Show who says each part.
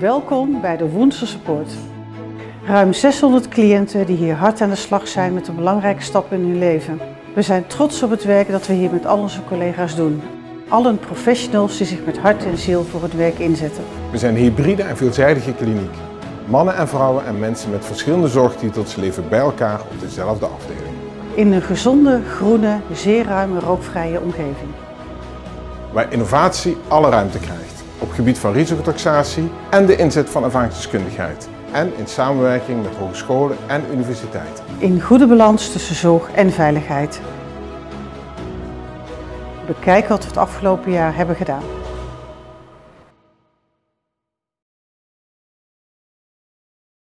Speaker 1: Welkom bij de Woensel Support. Ruim 600 cliënten die hier hard aan de slag zijn met een belangrijke stap in hun leven. We zijn trots op het werk dat we hier met al onze collega's doen. Allen professionals die zich met hart en ziel voor het werk inzetten.
Speaker 2: We zijn een hybride en veelzijdige kliniek. Mannen en vrouwen en mensen met verschillende zorgtitels leven bij elkaar op dezelfde afdeling.
Speaker 1: In een gezonde, groene, zeer ruime, rookvrije omgeving.
Speaker 2: Waar innovatie alle ruimte krijgt gebied van risicotaxatie en de inzet van ervaringsdeskundigheid. En in samenwerking met hogescholen en universiteiten.
Speaker 1: In goede balans tussen zorg en veiligheid. Bekijk wat we het afgelopen jaar hebben gedaan.